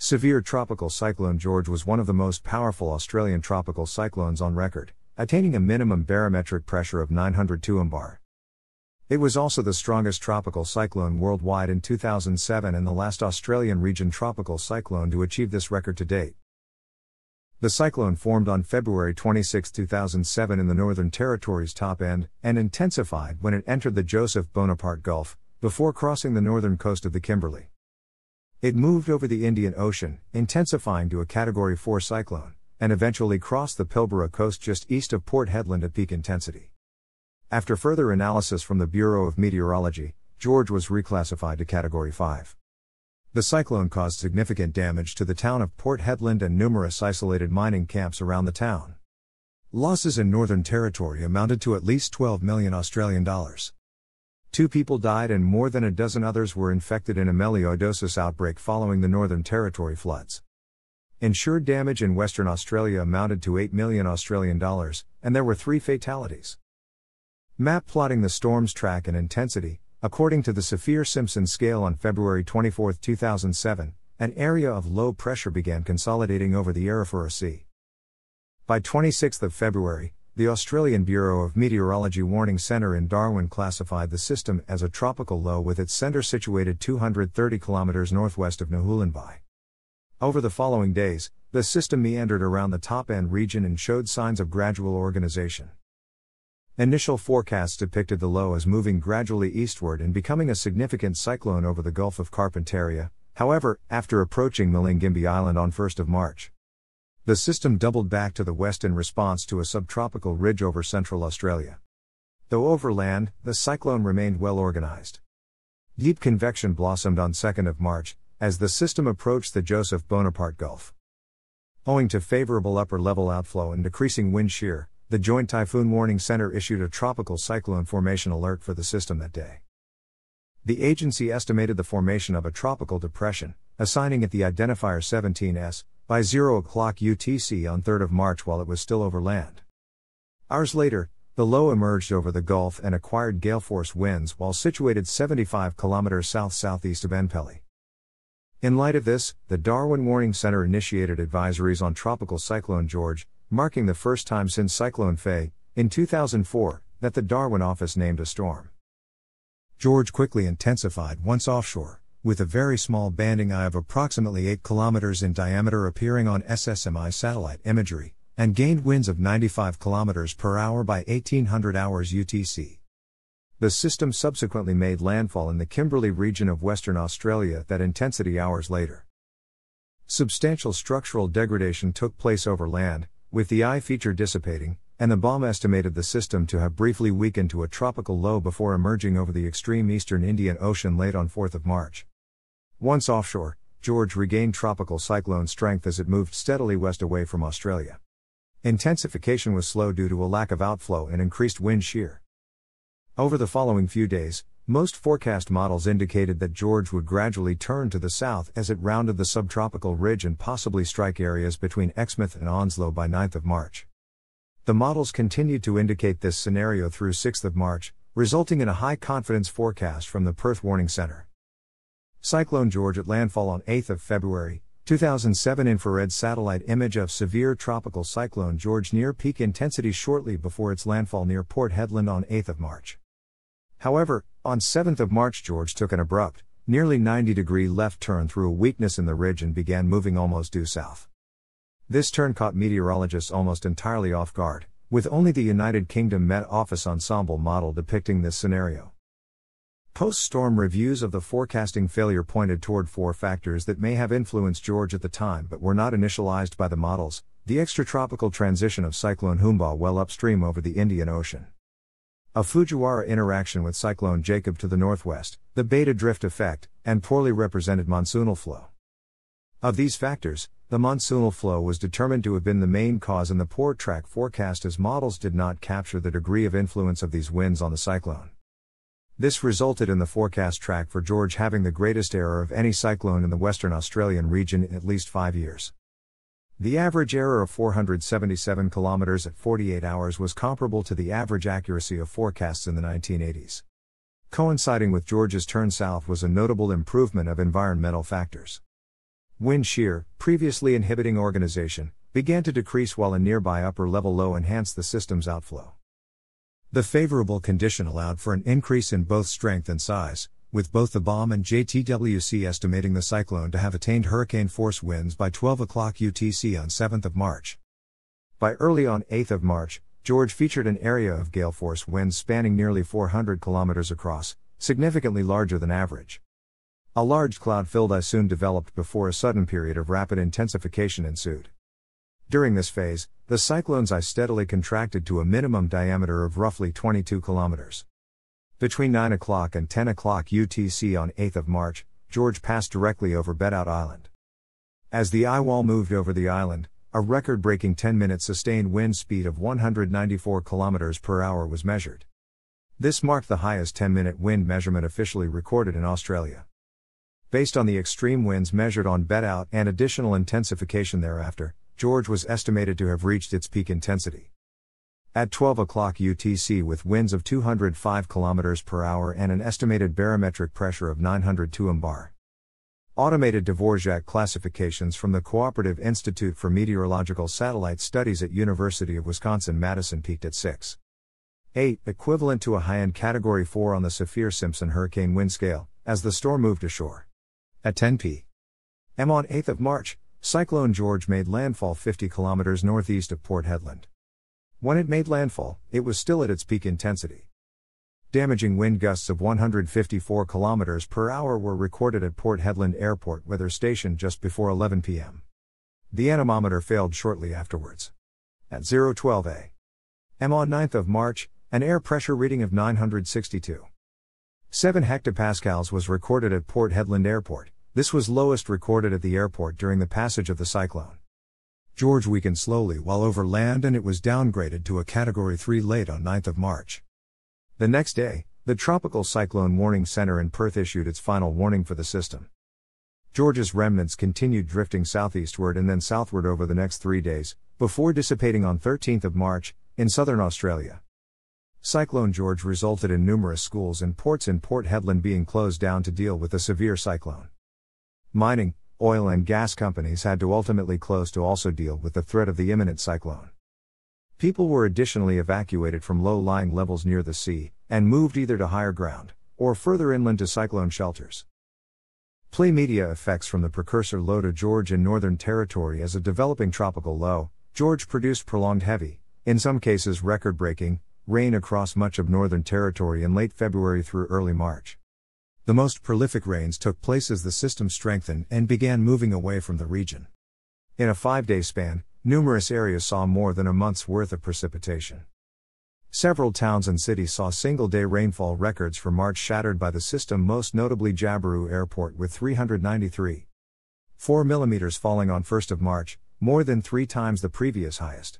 Severe tropical cyclone George was one of the most powerful Australian tropical cyclones on record, attaining a minimum barometric pressure of 902 mbar. It was also the strongest tropical cyclone worldwide in 2007 and the last Australian region tropical cyclone to achieve this record to date. The cyclone formed on February 26, 2007 in the Northern Territory's top end, and intensified when it entered the Joseph Bonaparte Gulf, before crossing the northern coast of the Kimberley. It moved over the Indian Ocean, intensifying to a Category 4 cyclone, and eventually crossed the Pilbara coast just east of Port Hedland at peak intensity. After further analysis from the Bureau of Meteorology, George was reclassified to Category 5. The cyclone caused significant damage to the town of Port Hedland and numerous isolated mining camps around the town. Losses in Northern Territory amounted to at least 12 million Australian dollars. Two people died and more than a dozen others were infected in a melioidosis outbreak following the Northern Territory floods. Insured damage in Western Australia amounted to 8 million Australian dollars, and there were three fatalities. Map plotting the storm's track and intensity, According to the Saffir Simpson scale on February 24, 2007, an area of low pressure began consolidating over the Arafura Sea. By 26 February, the Australian Bureau of Meteorology Warning Centre in Darwin classified the system as a tropical low with its centre situated 230 km northwest of Nhulunbuy. Over the following days, the system meandered around the top end region and showed signs of gradual organization. Initial forecasts depicted the low as moving gradually eastward and becoming a significant cyclone over the Gulf of Carpentaria, however, after approaching Milingimbi Island on 1 March. The system doubled back to the west in response to a subtropical ridge over central Australia. Though overland, the cyclone remained well organized. Deep convection blossomed on 2 March, as the system approached the Joseph Bonaparte Gulf. Owing to favorable upper level outflow and decreasing wind shear, the Joint Typhoon Warning Center issued a tropical cyclone formation alert for the system that day. The agency estimated the formation of a tropical depression, assigning it the identifier 17S, by 0 o'clock UTC on 3 March while it was still over land. Hours later, the low emerged over the Gulf and acquired gale force winds while situated 75 km south southeast of Oenpelli. In light of this, the Darwin Warning Center initiated advisories on Tropical Cyclone George, marking the first time since Cyclone Fay, in 2004, that the Darwin office named a storm. George quickly intensified once offshore, with a very small banding eye of approximately 8 km in diameter appearing on SSMI satellite imagery, and gained winds of 95 km per hour by 1800 hours UTC. The system subsequently made landfall in the Kimberley region of Western Australia that intensity hours later. Substantial structural degradation took place over land, with the eye feature dissipating, and the BoM estimated the system to have briefly weakened to a tropical low before emerging over the extreme eastern Indian Ocean late on 4th of March. Once offshore, George regained tropical cyclone strength as it moved steadily west away from Australia. Intensification was slow due to a lack of outflow and increased wind shear. Over the following few days, most forecast models indicated that George would gradually turn to the south as it rounded the subtropical ridge and possibly strike areas between Exmouth and Onslow by 9th of March. The models continued to indicate this scenario through 6th of March, resulting in a high confidence forecast from the Perth Warning Center. Cyclone George at landfall on 8th of February, 2007 infrared satellite image of severe tropical cyclone George near peak intensity shortly before its landfall near Port Hedland on 8th of March. However, on 7th of March George took an abrupt, nearly 90 degree left turn through a weakness in the ridge and began moving almost due south. This turn caught meteorologists almost entirely off guard, with only the United Kingdom Met Office ensemble model depicting this scenario. Post storm reviews of the forecasting failure pointed toward four factors that may have influenced George at the time but were not initialized by the models the extratropical transition of Cyclone Humba well upstream over the Indian Ocean. A Fujiwara interaction with Cyclone Jacob to the northwest, the beta drift effect, and poorly represented monsoonal flow. Of these factors, the monsoonal flow was determined to have been the main cause in the poor track forecast as models did not capture the degree of influence of these winds on the cyclone. This resulted in the forecast track for George having the greatest error of any cyclone in the Western Australian region in at least five years. The average error of 477 km at 48 hours was comparable to the average accuracy of forecasts in the 1980s. Coinciding with George's turn south was a notable improvement of environmental factors. Wind shear, previously inhibiting organization, began to decrease while a nearby upper level low enhanced the system's outflow. The favorable condition allowed for an increase in both strength and size, with both the BoM and JTWC estimating the cyclone to have attained hurricane force winds by 12 o'clock UTC on 7th of March. By early on 8th of March, George featured an area of gale force winds spanning nearly 400 kilometers across, significantly larger than average. A large cloud filled eye soon developed before a sudden period of rapid intensification ensued. During this phase, the cyclone's eye steadily contracted to a minimum diameter of roughly 22 kilometers. Between 9 o'clock and 10 o'clock UTC on 8th of March, George passed directly over Bedout Island. As the eye wall moved over the island, a record-breaking 10-minute sustained wind speed of 194 km per hour was measured. This marked the highest 10-minute wind measurement officially recorded in Australia. Based on the extreme winds measured on Bedout and additional intensification thereafter, George was estimated to have reached its peak intensity. At 12 o'clock UTC with winds of 205 km per hour and an estimated barometric pressure of 902 mbar. Automated Dvorak classifications from the Cooperative Institute for Meteorological Satellite Studies at University of Wisconsin-Madison peaked at 6. 8, equivalent to a high-end Category 4 on the Saffir-Simpson hurricane wind scale, as the storm moved ashore. At 10 p.m. on 8th of March, Cyclone George made landfall 50 kilometers northeast of Port Hedland. When it made landfall, it was still at its peak intensity. Damaging wind gusts of 154 kilometers per hour were recorded at Port Hedland Airport Weather Station just before 11 p.m. The anemometer failed shortly afterwards. At 012 a.m. on 9th of March, an air pressure reading of 962. 7 hectopascals was recorded at Port Hedland Airport. This was lowest recorded at the airport during the passage of the cyclone. George weakened slowly while over land and it was downgraded to a Category 3 late on 9th of March. The next day, the Tropical Cyclone Warning Center in Perth issued its final warning for the system. George's remnants continued drifting southeastward and then southward over the next three days, before dissipating on 13th of March, in southern Australia. Cyclone George resulted in numerous schools and ports in Port Hedland being closed down to deal with the severe cyclone. Mining, oil, and gas companies had to ultimately close to also deal with the threat of the imminent cyclone. People were additionally evacuated from low lying levels near the sea, and moved either to higher ground, or further inland to cyclone shelters. Play media effects from the precursor low to George in Northern Territory as a developing tropical low, George produced prolonged heavy, in some cases record breaking, rain across much of Northern Territory in late February through early March. The most prolific rains took place as the system strengthened and began moving away from the region. In a five day span, numerous areas saw more than a month's worth of precipitation. Several towns and cities saw single day rainfall records for March shattered by the system, most notably Jabiru Airport with 393. 4 mm falling on 1st of March, more than three times the previous highest.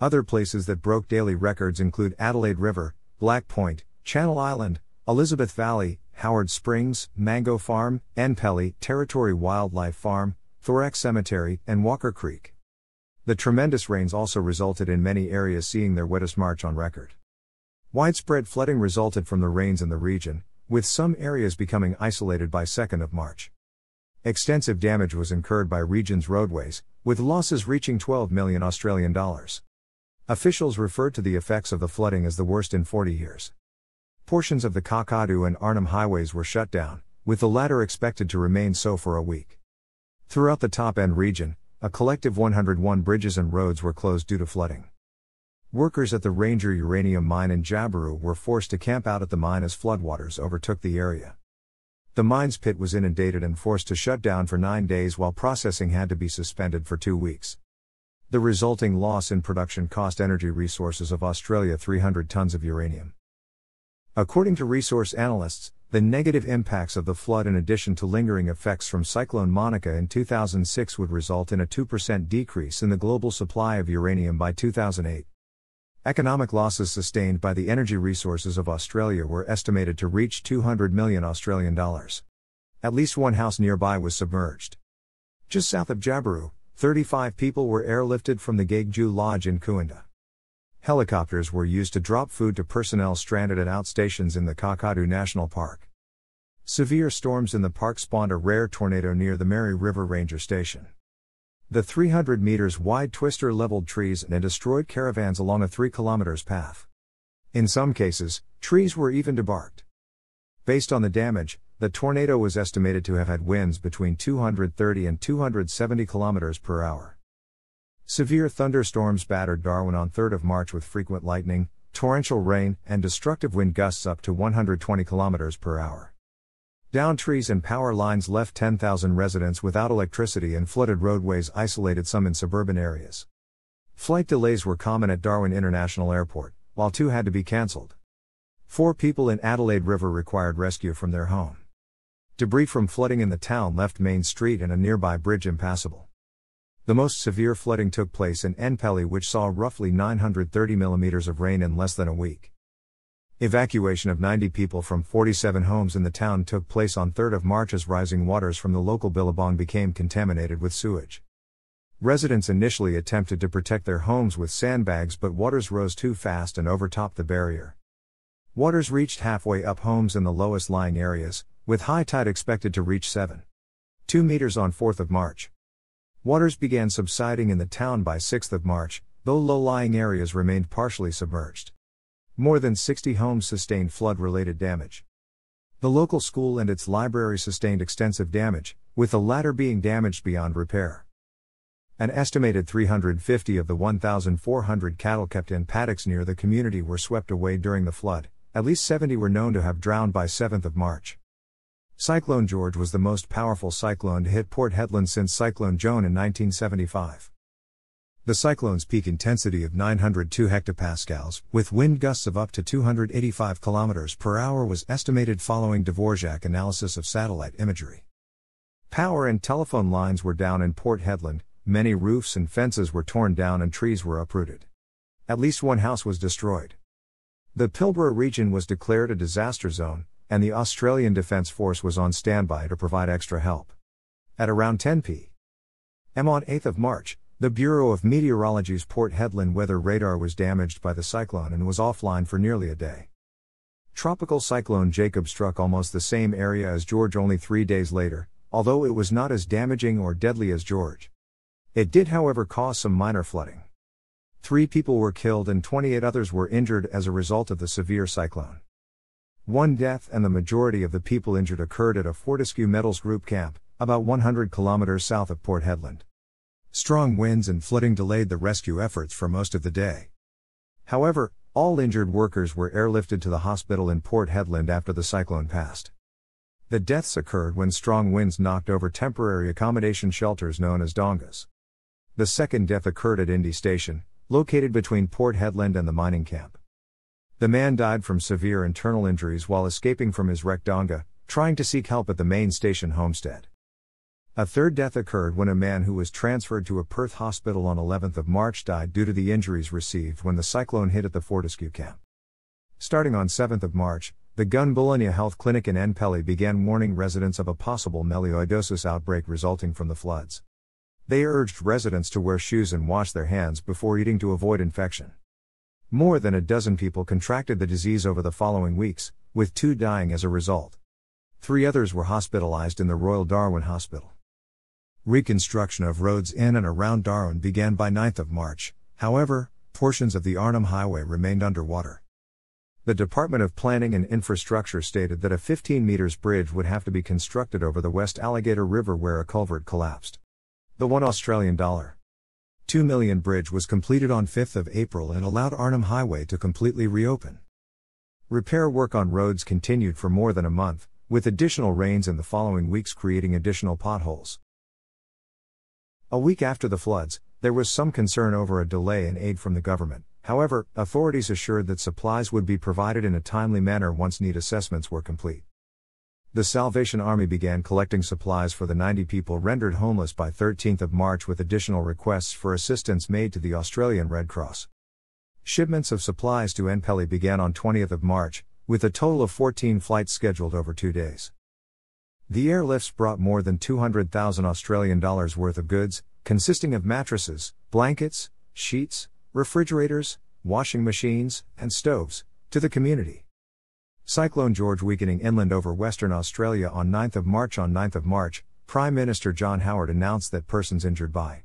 Other places that broke daily records include Adelaide River, Black Point, Channel Island, Elizabeth Valley, Howard Springs, Mango Farm, Oenpelli, Territory Wildlife Farm, Thorak Cemetery, and Walker Creek. The tremendous rains also resulted in many areas seeing their wettest March on record. Widespread flooding resulted from the rains in the region, with some areas becoming isolated by 2nd of March. Extensive damage was incurred by region's roadways, with losses reaching 12 million Australian dollars. Officials referred to the effects of the flooding as the worst in 40 years. Portions of the Kakadu and Arnhem highways were shut down, with the latter expected to remain so for a week. Throughout the top end region, a collective 101 bridges and roads were closed due to flooding. Workers at the Ranger uranium mine in Jabiru were forced to camp out at the mine as floodwaters overtook the area. The mine's pit was inundated and forced to shut down for nine days while processing had to be suspended for two weeks. The resulting loss in production cost Energy Resources of Australia 300 tons of uranium. According to resource analysts, the negative impacts of the flood, in addition to lingering effects from Cyclone Monica in 2006, would result in a 2% decrease in the global supply of uranium by 2008. Economic losses sustained by the energy resources of Australia were estimated to reach 200 million Australian dollars. At least one house nearby was submerged. Just south of Jabiru, 35 people were airlifted from the Gagudju Lodge in Cooinda. Helicopters were used to drop food to personnel stranded at outstations in the Kakadu National Park. Severe storms in the park spawned a rare tornado near the Mary River Ranger Station. The 300 meters wide twister leveled trees and destroyed caravans along a 3 kilometers path. In some cases, trees were even debarked. Based on the damage, the tornado was estimated to have had winds between 230 and 270 kilometers per hour. Severe thunderstorms battered Darwin on 3rd of March with frequent lightning, torrential rain, and destructive wind gusts up to 120 km per hour. Downed trees and power lines left 10,000 residents without electricity and flooded roadways isolated some in suburban areas. Flight delays were common at Darwin International Airport, while two had to be cancelled. Four people in Adelaide River required rescue from their home. Debris from flooding in the town left Main Street and a nearby bridge impassable. The most severe flooding took place in Oenpelli, which saw roughly 930 millimeters of rain in less than a week. Evacuation of 90 people from 47 homes in the town took place on 3rd of March as rising waters from the local billabong became contaminated with sewage. Residents initially attempted to protect their homes with sandbags but waters rose too fast and overtopped the barrier. Waters reached halfway up homes in the lowest lying areas, with high tide expected to reach 7. 2 meters on 4th of March. Waters began subsiding in the town by 6th of March, though low-lying areas remained partially submerged. More than 60 homes sustained flood related damage. The local school and its library sustained extensive damage, with the latter being damaged beyond repair. An estimated 350 of the 1,400 cattle kept in paddocks near the community were swept away during the flood, at least 70 were known to have drowned by 7th of March. Cyclone George was the most powerful cyclone to hit Port Hedland since Cyclone Joan in 1975. The cyclone's peak intensity of 902 hectopascals, with wind gusts of up to 285 km per hour, was estimated following Dvorak analysis of satellite imagery. Power and telephone lines were down in Port Hedland, many roofs and fences were torn down and trees were uprooted. At least one house was destroyed. The Pilbara region was declared a disaster zone, and the Australian Defence Force was on standby to provide extra help. At around 10 p.m. on 8th of March, the Bureau of Meteorology's Port Hedland weather radar was damaged by the cyclone and was offline for nearly a day. Tropical cyclone Jacob struck almost the same area as George only three days later, although it was not as damaging or deadly as George. It did, however, cause some minor flooding. Three people were killed and 28 others were injured as a result of the severe cyclone. One death and the majority of the people injured occurred at a Fortescue Metals Group camp, about 100 kilometers south of Port Hedland. Strong winds and flooding delayed the rescue efforts for most of the day. However, all injured workers were airlifted to the hospital in Port Hedland after the cyclone passed. The deaths occurred when strong winds knocked over temporary accommodation shelters known as dongas. The second death occurred at Indy Station, located between Port Hedland and the mining camp. The man died from severe internal injuries while escaping from his wrecked donga, trying to seek help at the main station homestead. A third death occurred when a man who was transferred to a Perth hospital on 11th of March died due to the injuries received when the cyclone hit at the Fortescue camp. Starting on 7th of March, the Gunbalanya Health Clinic in Oenpelli began warning residents of a possible melioidosis outbreak resulting from the floods. They urged residents to wear shoes and wash their hands before eating to avoid infection. More than a dozen people contracted the disease over the following weeks, with two dying as a result. Three others were hospitalized in the Royal Darwin Hospital. Reconstruction of roads in and around Darwin began by 9th of March, however, portions of the Arnhem Highway remained underwater. The Department of Planning and Infrastructure stated that a 15 meters bridge would have to be constructed over the West Alligator River where a culvert collapsed. The 1 Australian dollar 2 million bridge was completed on 5th of April and allowed Arnhem Highway to completely reopen. Repair work on roads continued for more than a month, with additional rains in the following weeks creating additional potholes. A week after the floods, there was some concern over a delay in aid from the government. However, authorities assured that supplies would be provided in a timely manner once need assessments were complete. The Salvation Army began collecting supplies for the 90 people rendered homeless by 13th of March with additional requests for assistance made to the Australian Red Cross. Shipments of supplies to Oenpelli began on 20th of March, with a total of 14 flights scheduled over 2 days. The airlifts brought more than 200,000 Australian dollars worth of goods, consisting of mattresses, blankets, sheets, refrigerators, washing machines, and stoves, to the community. Cyclone George weakening inland over Western Australia on 9th of March on 9th of March, Prime Minister John Howard announced that persons injured by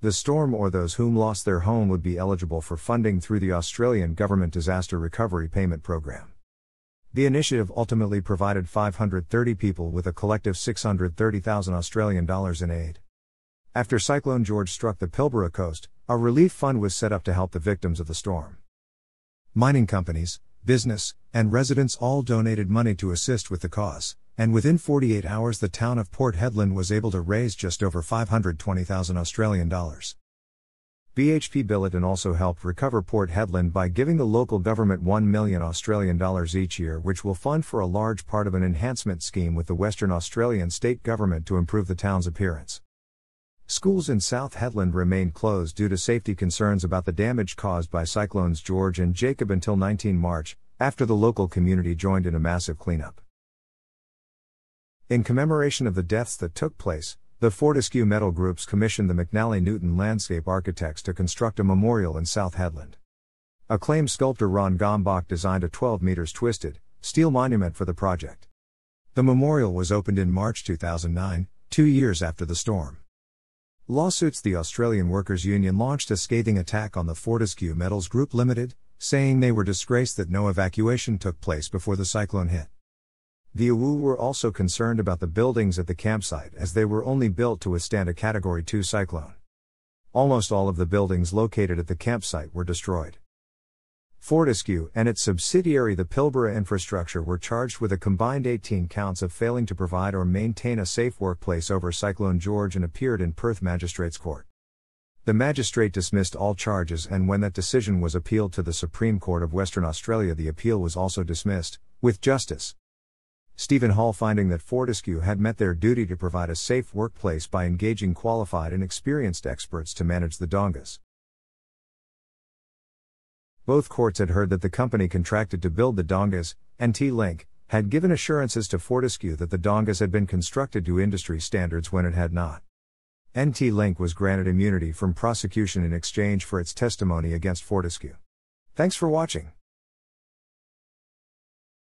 the storm or those whom lost their home would be eligible for funding through the Australian Government Disaster Recovery Payment Programme. The initiative ultimately provided 530 people with a collective 630,000 Australian dollars in aid. After Cyclone George struck the Pilbara coast, a relief fund was set up to help the victims of the storm. Mining companies, business, and residents all donated money to assist with the cause, and within 48 hours the town of Port Hedland was able to raise just over 520,000 Australian dollars. BHP Billiton also helped recover Port Hedland by giving the local government 1 million Australian dollars each year which will fund for a large part of an enhancement scheme with the Western Australian state government to improve the town's appearance. Schools in South Hedland remained closed due to safety concerns about the damage caused by cyclones George and Jacob until 19 March, after the local community joined in a massive cleanup. In commemoration of the deaths that took place, the Fortescue Metal Groups commissioned the McNally Newton landscape architects to construct a memorial in South Hedland. Acclaimed sculptor Ron Gomboc designed a 12 meters twisted, steel monument for the project. The memorial was opened in March 2009, two years after the storm. Lawsuits The Australian Workers' Union launched a scathing attack on the Fortescue Metals Group Limited, saying they were disgraced that no evacuation took place before the cyclone hit. The AWU were also concerned about the buildings at the campsite as they were only built to withstand a Category 2 cyclone. Almost all of the buildings located at the campsite were destroyed. Fortescue and its subsidiary the Pilbara Infrastructure were charged with a combined 18 counts of failing to provide or maintain a safe workplace over Cyclone George and appeared in Perth Magistrates Court. The magistrate dismissed all charges and when that decision was appealed to the Supreme Court of Western Australia the appeal was also dismissed, with Justice Stephen Hall finding that Fortescue had met their duty to provide a safe workplace by engaging qualified and experienced experts to manage the dongas. Both courts had heard that the company contracted to build the dongas, NT Link, had given assurances to Fortescue that the dongas had been constructed to industry standards when it had not. NT Link was granted immunity from prosecution in exchange for its testimony against Fortescue. Thanks for watching.